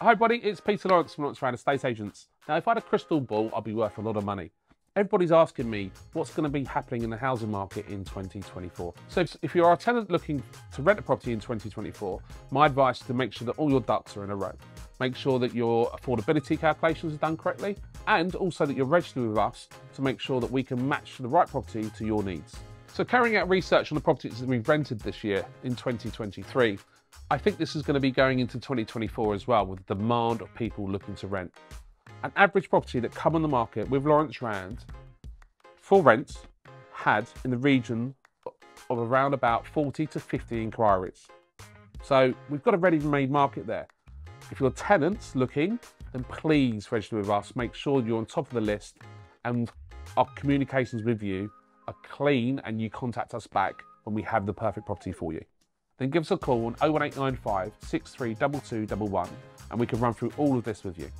Hi, buddy, it's Peter Lawrence from Lawrence Rand Estate Agents. Now, if I had a crystal ball, I'd be worth a lot of money. Everybody's asking me what's going to be happening in the housing market in 2024. So, if you're a tenant looking to rent a property in 2024, my advice is to make sure that all your ducks are in a row. Make sure that your affordability calculations are done correctly, and also that you're registered with us to make sure that we can match the right property to your needs. So, carrying out research on the properties that we've rented this year in 2023, I think this is going to be going into 2024 as well with the demand of people looking to rent. An average property that come on the market with Lawrence Rand for rent had in the region of around about 40 to 50 inquiries. So we've got a ready-made market there. If your tenant's looking, then please register with us. Make sure you're on top of the list and our communications with you are clean and you contact us back when we have the perfect property for you. Then give us a call on 01895 632211 and we can run through all of this with you.